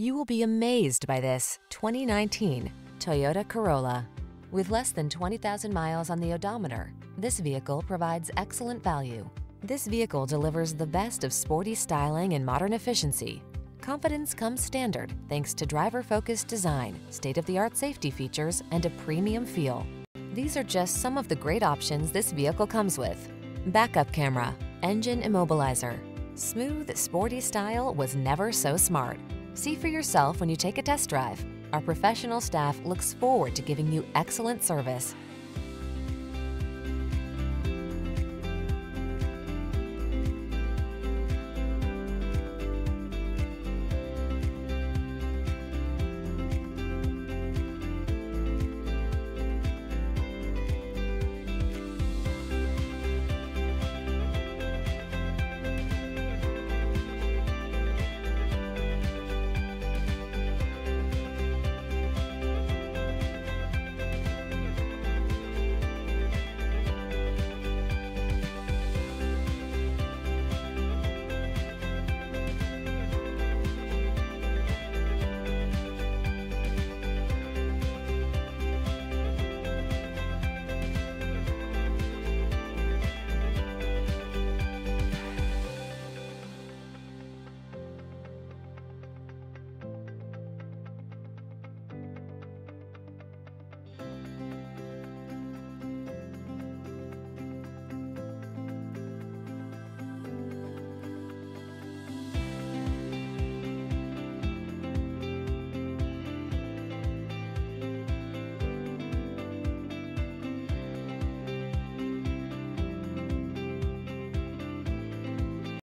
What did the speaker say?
You will be amazed by this 2019 Toyota Corolla. With less than 20,000 miles on the odometer, this vehicle provides excellent value. This vehicle delivers the best of sporty styling and modern efficiency. Confidence comes standard thanks to driver-focused design, state-of-the-art safety features, and a premium feel. These are just some of the great options this vehicle comes with. Backup camera, engine immobilizer. Smooth, sporty style was never so smart. See for yourself when you take a test drive. Our professional staff looks forward to giving you excellent service.